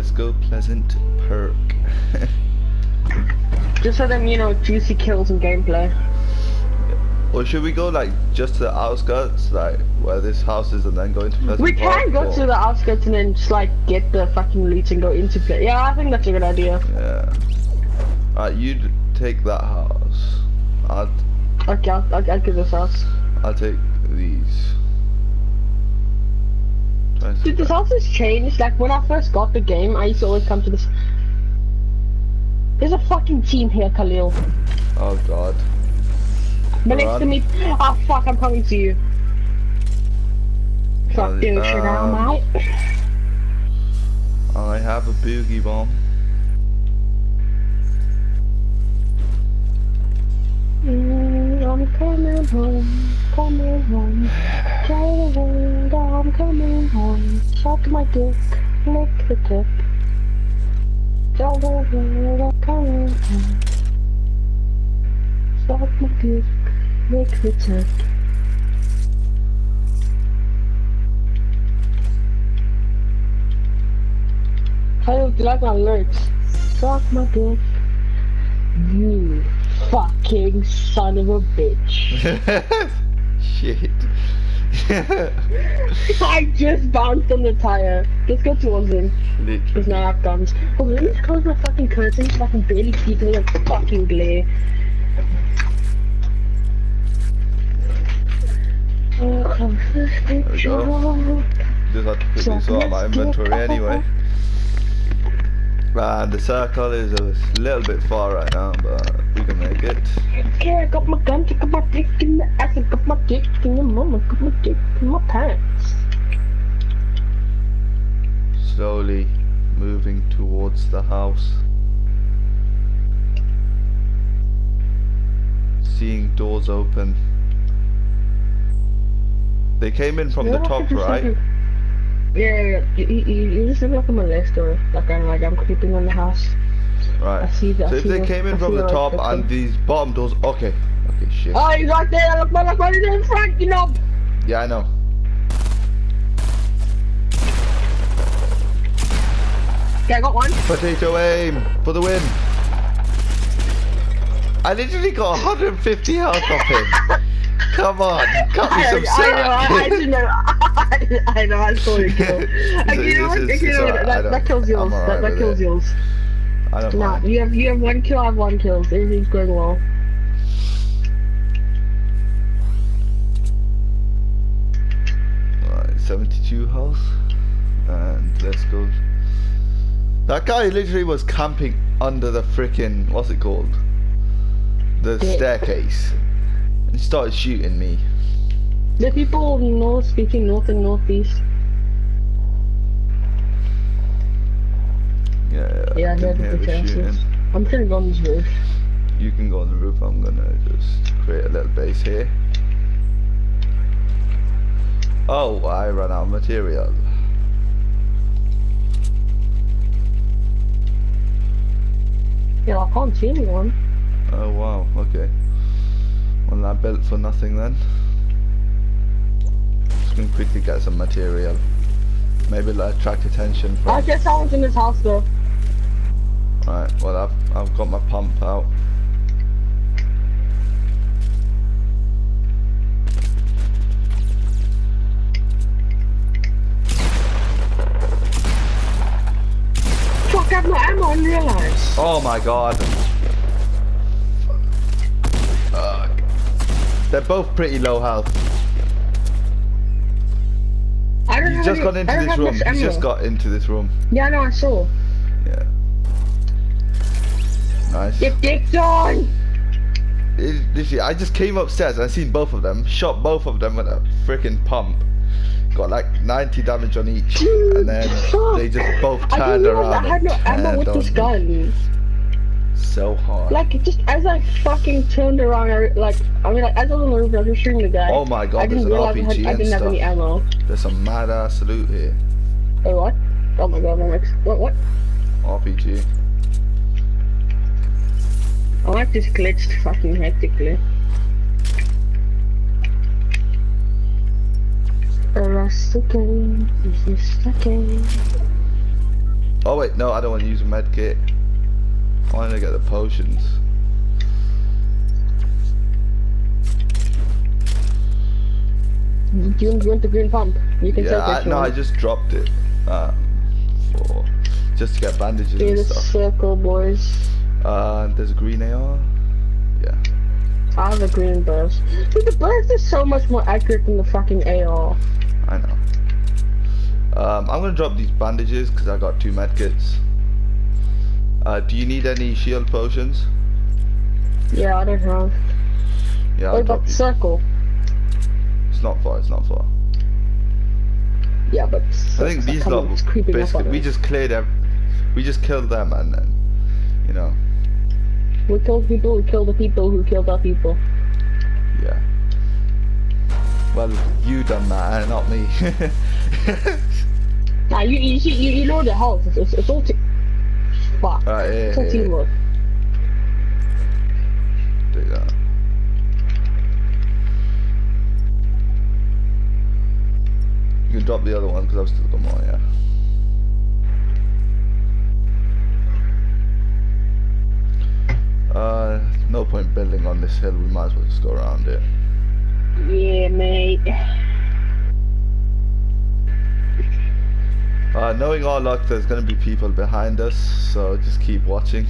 Let's go Pleasant Park. Just for them, you know, juicy kills and gameplay. or should we go like just to the outskirts, like where this house is, and then go into Pleasant We Park? can go or- to the outskirts and then just like get the fucking loot and go into play. Yeah, I think that's a good idea. Yeah. Alright, you take that house. I'll Okay, I'll, I'll, I'll give this house. I'll take these. Dude, this house has changed. Like when I first got the game, I used to always come to this. There's a fucking team here, Khalil. Oh god. But next to me. Oh fuck, I'm coming to you. Fuck you, shit out, um, mate. I have a boogie bomb. Mm, I'm coming home, coming home. Driving, I'm coming home. Suck my dick, lick the tip. Driving, I'm coming home. Suck my dick, lick the tip. How do you like my lyrics? Suck my dick. You fucking son of a bitch. Shit. I just bounced on the tire. Let's go towards him. Because Literally. now I have guns. Oh, let me just close my fucking curtains so I can barely see through the fucking glare. Oh, this bitch go. Just had to quickly sort out my inventory anyway. Man, the circle is a little bit far right now, but we can make it. Okay, I got my gun, I got my dick in the ass, I got my dick in your mom, I got my dick in my pants. Slowly moving towards the house. Seeing doors open. They came in from the top, right? like- Yeah, yeah, yeah. You, you, you just look like a molester. Like I'm like I'm creeping on the house. Right. I see that. So if they came in from the top and these bottom doors, okay. Okay, shit. Oh, he's right there. Look, look, look, he's in front. You know. Yeah, I know. Okay, I got one. Potato aim for the win. I literally got 150 health off him. Come on, cut me some I know. I, I slack. know. I, I know. I saw you kill. You know what? it's- Okay, you it's know what? alright, I That, that kills yours. That, that kills it. yours. I don't Nah, mind. you have you have one kill. I have one kill. Everything's going well. Alright, 72 health. And let's go. That guy literally was camping under the freaking what's it called? The staircase. And he started shooting me. The people north speaking north and northeast. Yeah, the big houses. I'm gonna go on this roof. You can go on the roof. I'm gonna just create a little base here. Oh, I ran out of material. Yeah, I can't see anyone. Oh wow, okay. Well, I built for nothing then. Just gonna quickly get some material. Maybe like attract attention I from. guess someone's in this house though. Right, well I've I've got my pump out. Fuck, I have no ammo, I didn't realize. Oh my god. Fuck. They're both pretty low health. I don't He's have just I into this room. He's just got into this room. Yeah, I know, I saw. Nice. Get dicked on! It, literally, I just came upstairs and I seen both of them, shot both of them with a freaking pump. Got like 90 damage on each, and then they just both turned around. I had no ammo with this gun. So hard. Like, just as I fucking turned around, I, like, I mean, like, as I was on the roof, I was just shooting the guy. oh my I god, there's an realize I, RPG had, I didn't have any stuff. ammo. There's some mad ass loot here. Wait, what? Oh my god, my mix. What, what? RPG. I like this glitched fucking hectically. Rust again, is this again? Oh wait, no, I don't want to use a med kit. I want to get the potions. Do you, you want the green pump? You can Yeah, take I, it. no, I just dropped it. Um, for just to get bandages In and a stuff. circle, boys. Uh, there's a green AR. Yeah. I have a green burst. Dude, the burst is so much more accurate than the fucking AR. I know. Um, I'm gonna drop these bandages because I got two medkits. Uh, do you need any shield potions? Yeah, I don't have. Yeah, I'll What about you. circle? It's not far. It's not far. Yeah, but I think these come on, lot it's creeping up basically we just cleared ev- we just killed them and then you know We kill people who killed the people who killed our people. yeah. Well, you done that, and not me. Nah, you you see- you, you know the health. It's, it's, it's all te- fuck. Alright, yeah, it's all yeah, yeah. Do that. You can drop the other one because I've still got more. Yeah. Uh, no point building on this hill. We might as well just go around it. Yeah, mate. Uh, knowing our luck, there's gonna be people behind us, so just keep watching.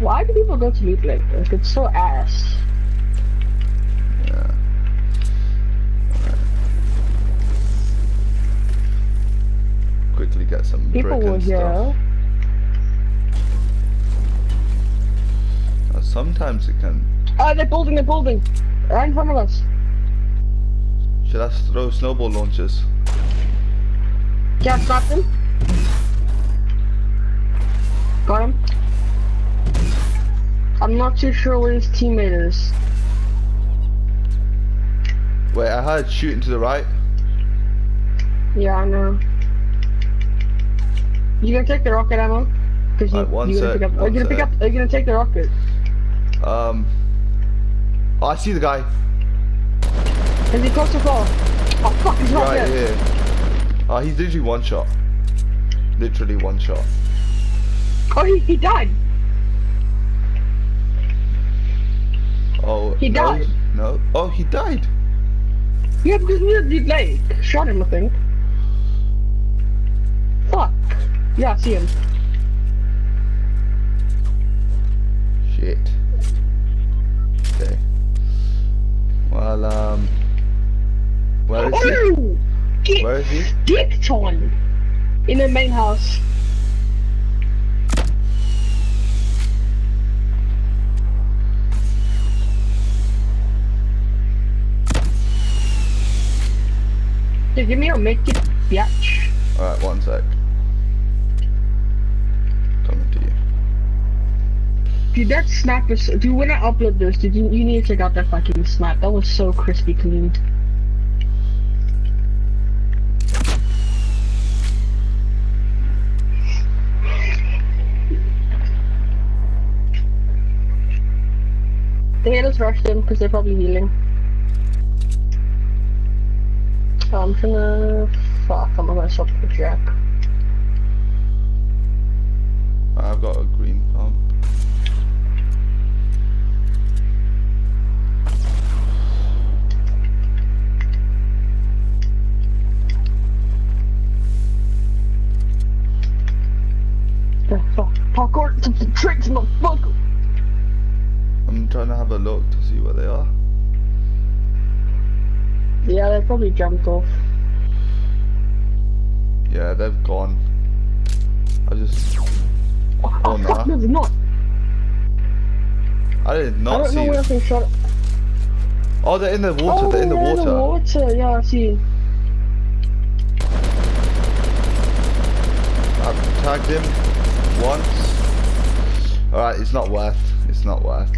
Why do people go to loot like this? It's so ass. Quickly get some People brick and here. stuff. Uh, sometimes it can. Oh, they're building, they're building. Right in front of us. Should I throw snowball launchers? Yeah, stop them. Got him. I'm not too sure where his teammate is. Wait, I heard shooting to the right. Yeah, I know. You gonna take the rocket ammo? Cause you, Alright, one you gonna sec, pick up. Are you gonna pick sec. up? Are you gonna take the rocket? Um. Oh, I see the guy. Is he close to fall? Oh fuck, he's not Right there. here. Uh, he's literally one shot. Literally one shot. Oh, he, he died. Oh. He no, died. No. Oh, he died. Yeah, because we did like shot him, I think. Fuck. Yeah, I see him. Shit. Okay. Well, um. Where is he? Oh, get Where is he? dicked on in the main house. Dude, give me your make it, bitch. Alright, one sec. Dude, that snap is. Dude, when I upload this, dude, you, you need to check out that fucking snap. That was so crispy clean. The haters rushed them because they're probably healing. Oh, I'm gonna. Fuck, I'm gonna stop the jack. I've got a green tricks, motherfucker! I'm trying to have a look to see where they are. Yeah, they probably jumped off. Yeah, they've gone. I just. Oh, Oh, fuck, nah. no, they're not. I did I not don't know see where them. they shot. Oh, they're in the water. oh, they're in the they're water. In the water, yeah, I see. I've tagged him once. Alright, it's not worth. It's not worth.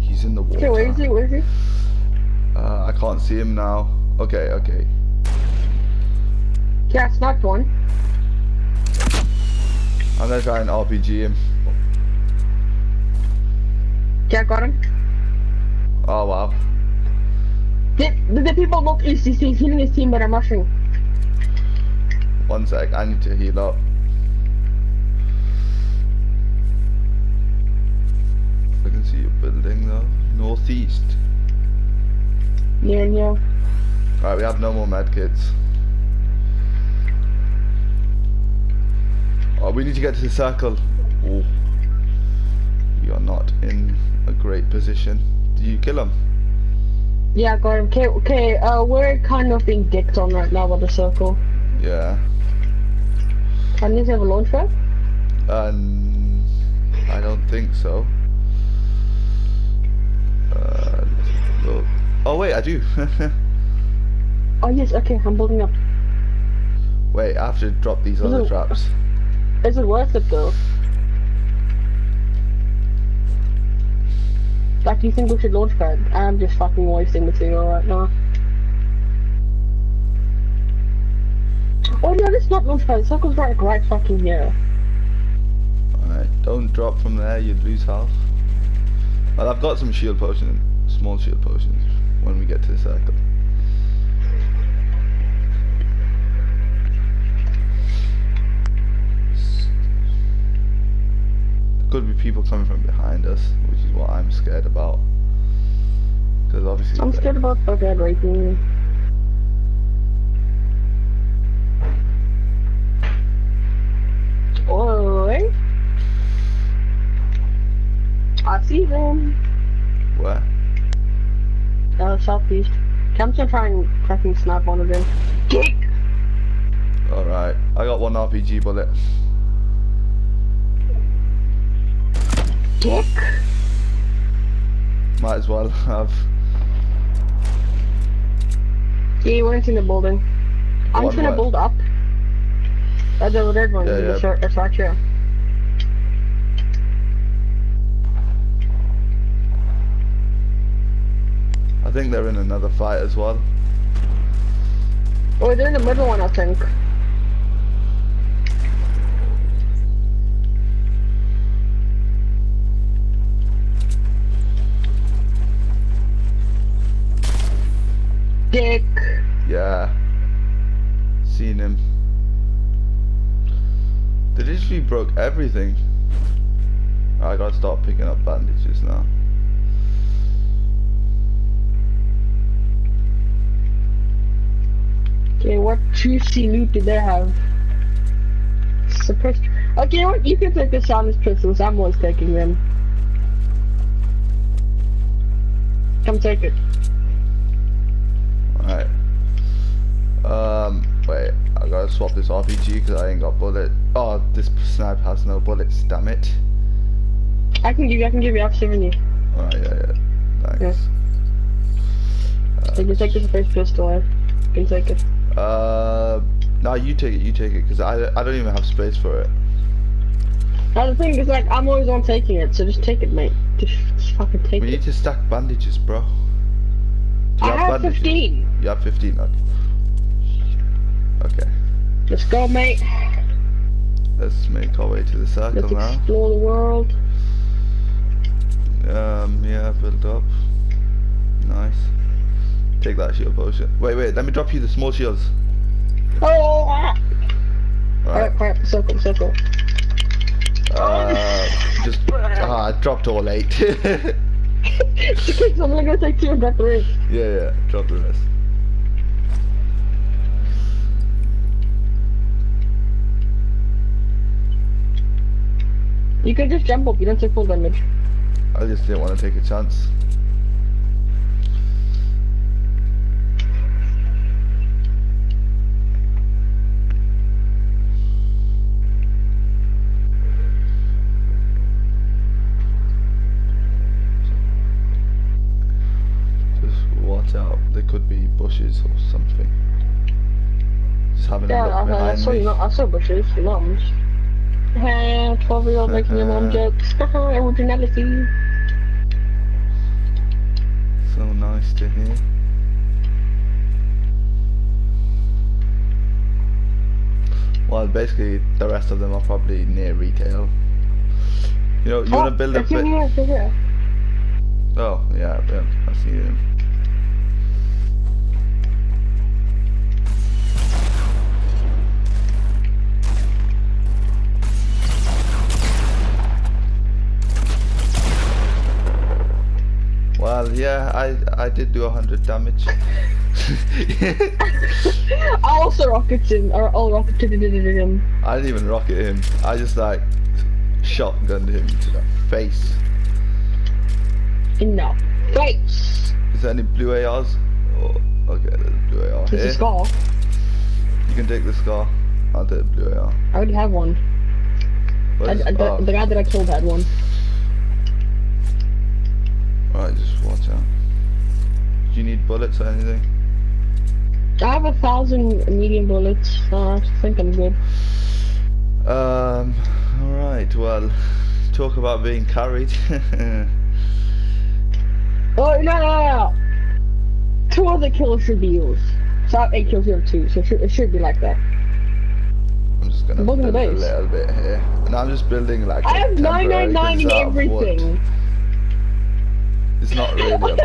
He's in the water. Okay, where is he? Where is he? Uh, I can't see him now. Okay, okay. Yeah, it's not one. I'm gonna try and RPG him. Yeah, got him. Oh wow. The, the, the people look he's he's healing his team, but I'm rushing. One sec, I need to heal up. See a building though. Northeast. Yeah, yeah. Alright, we have no more medkits. Oh, we need to get to the circle. Oh. You are not in a great position. Do you kill him? Yeah, got him. Okay, okay. Uh, we're kind of being dicked on right now by the circle. Yeah. I you have a launch pad. Um, I don't think so. Uh. Oh wait, I do. Oh yes, okay. I'm building up. wait, I have to drop these other Ooh. traps. Is it worth it though? Like, do you think we should launch pad? I'm just fucking wasting material right now. Oh no, this is not launch pad. The circle's right, right fucking here. Alright, don't drop from there, you'd lose health. Well, I've got some shield potions, small shield potions, when we get to the circle. There could be people coming from behind us, which is what I'm scared about. Because obviously... I'm scared about fucking raping. Oi! Them. Where? Uh, southeast. Cam's gonna try and fucking snap one of them. Kick! Alright, I got one RPG bullet. Kick! Might as well have... Yeah, he went in the building. I'm just gonna what? build up. Uh, the red one, Yeah, the yeah. short, the I think they're in another fight as well. Oh, they're in the middle one, I think. Dick. Yeah. Seen him. They literally broke everything. I gotta start picking up bandages now. Okay, what juicy loot did they have? Suppressed. Okay, you what? You can take the soundless pistols. I'm always taking them. Come take it. Alright. Um, wait. I gotta swap this RPG because I ain't got bullet. Oh, this snipe has no bullets, damn it. I can give you. I can give you F70. Alright, yeah, yeah. Thanks. You can take the suppressed pistol. eh? You can take it. Uh, no, you take it, you take it, because I, I don't even have space for it. Now the thing is, like, I'm always on taking it, so just take it, mate. Just, just fucking take We it. need to stack bandages, bro. Do you I have bandages? 15. You have 15, okay. Okay, Let's go, mate. let's make our way to the circle Let's now. explore the world. Um, yeah, build up. Nice. Take that shield potion. Wait, wait, let me drop you the small shields. Oh! ah. Alright. Quiet. Circle, circle. Uh, just, ah, I dropped all eight. okay, so I'm only gonna take two and drop three. yeah, yeah, drop the rest. You can just jump up, you don't take full damage. I just didn't want to take a chance. Just out. There could be bushes or something. Just having Yeah, a look I, I behind saw me. you, I saw bushes, your mums. Hey, 12 year old making your mom jokes. Haha, originality. So nice to hear. Well, basically, the rest of them are probably near retail. You know, you want to oh, build a Oh, bit. here, it's in here. Oh, yeah, yeah, I see him. Well, yeah, I I did do a hundred damage. I also rocketed him, or I'll rocketed him. I didn't even rocket him. I just like shotgunned him to the face. In the face. Is there any blue ARs? Oh, okay, there's a blue AR here. is scar. You can take the scar. I'll take the blue AR. I already have one. I, I- the, oh, the guy that I killed had one. Right, just watch out. Do you need bullets or anything? I have a thousand medium bullets. Uh, I think I'm good. Um, alright, well, talk about being carried. Oh no, no, no! Two other kills should be yours. So I have eight kills, you have two. So it should, it should be like that. I'm just gonna build a little bit here. And I'm just building like I have 999 in conserve wood. It's not really.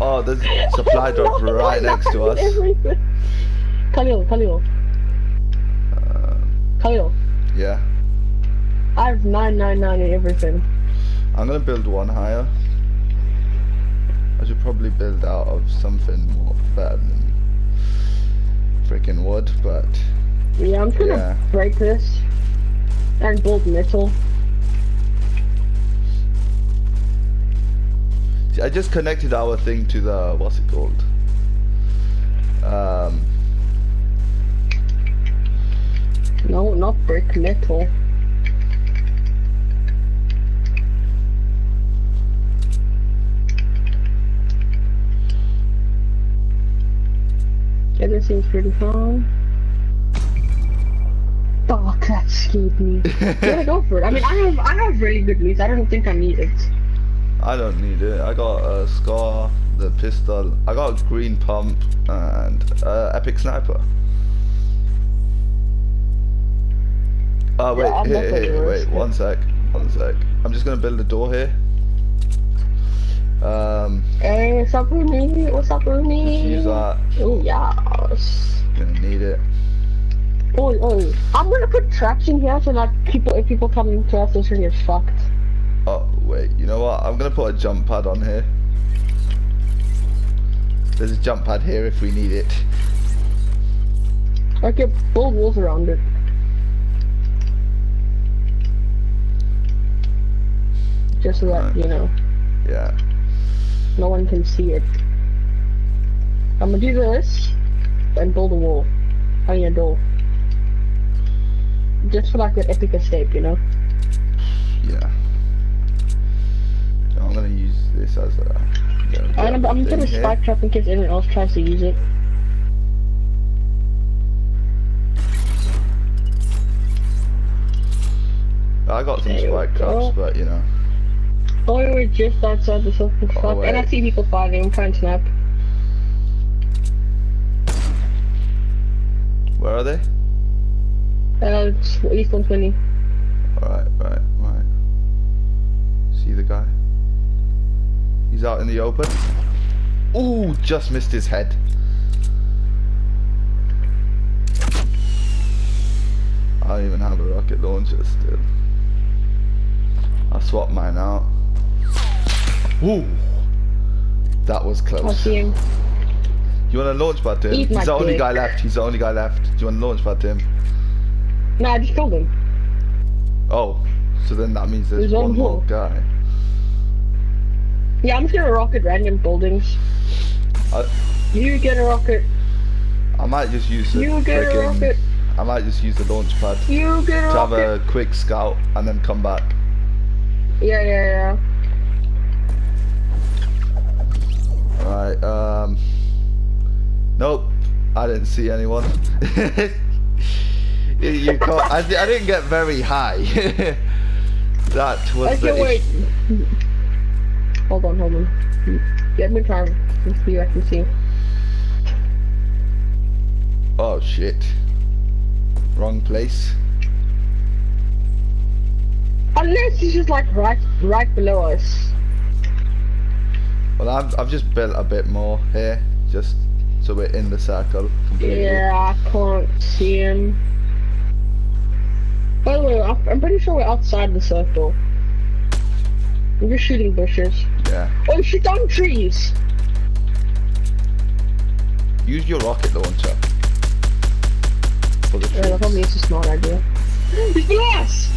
Oh, there's a supply drop right next to us. Khalil, Khalil, Uh, Khalil. yeah. I have 999 in everything. I'm gonna build one higher. I should probably build out of something more better than freaking wood, but Yeah, I'm gonna Yeah. break this and build metal. I just connected our thing to the what's it called? Um, No, not brick metal. Yeah, this seems pretty fun. Fuck, that scared me. Gotta go for it. I mean, I have I have really good loot. I don't think I need it. I don't need it. I got a scar, the pistol. I got a green pump and uh, epic sniper. Oh wait, Yeah, here, here, wait, one sec, one sec. I'm just gonna build a door here. Um, Hey, what's up, Rooney? What's up, Rooney? use that. Oh yes. Gonna need it. Oh, oh. I'm gonna put traps in here so that people, if people come into us, they're gonna get fucked. Wait, you know what? I'm gonna put a jump pad on here. There's a jump pad here if we need it. Okay, build walls around it. Just so that, you know, Yeah. no one can see it. I'm gonna do this, and build a wall. I mean a door. Just for like an epic escape, you know? Yeah. I'm gonna use this as a. you know, And I'm, gonna spike trap in case anyone else tries to use it. I got some There spike traps, but you know. Oh, we were just outside the silver spot, and I see people fighting. I'm trying to snap. Where are they? Uh, least 120. Alright, right, right. See the guy? He's out in the open. Ooh, just missed his head. I don't even have a rocket launcher still. I swapped mine out. Ooh, that was close. him. You want to launch pad to him? He's the only guy left. He's the only guy left. Do you want to launch pad to him? No, I just killed him. Oh, so then that means there's He's one more guy. Yeah, I'm just gonna rocket random buildings. I, You get a rocket. I might just use the You get a rocket. I might just use the launch pad You get a to have a quick scout and then come back. Yeah, yeah, yeah. Alright, um... Nope, I didn't see anyone. you can't, I, I didn't get very high. that was the Okay, wait. Hold on, hold on. Let me try and see if I can see. Oh shit. Wrong place. Unless he's just like right, right below us. Well, I've, I've just built a bit more here, just so we're in the circle completely. Yeah, I can't see him. By the way, I'm I'm pretty sure we're outside the circle. We're just shooting bushes. Yeah. Oh, shoot down trees! Use your rocket launcher. For the trees. Yeah, that probably is a smart idea. He's glass!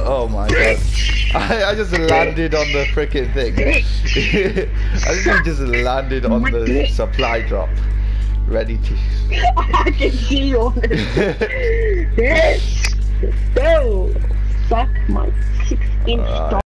Oh my god. I, I just landed on the freaking thing. I think just landed on the supply drop. Ready to. I can see you on it. yes! Go! Suck my 6 inch dog.